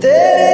Terei